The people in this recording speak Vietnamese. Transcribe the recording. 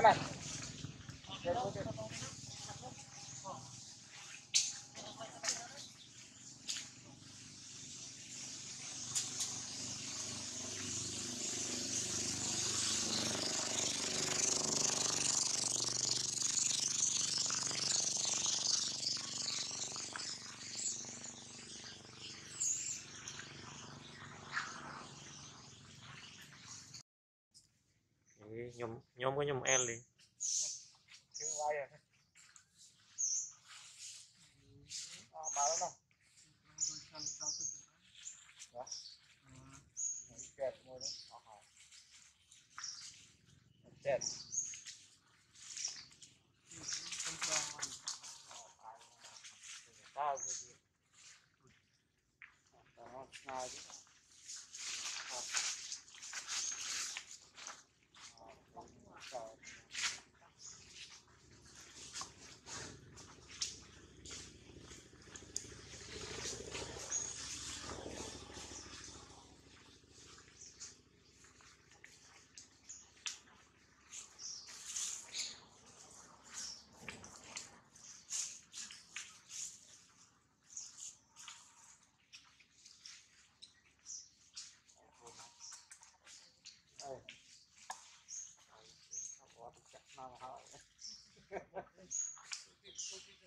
来来。cái nhóm nhóm cái nhóm L liền Yeah. Купить, купить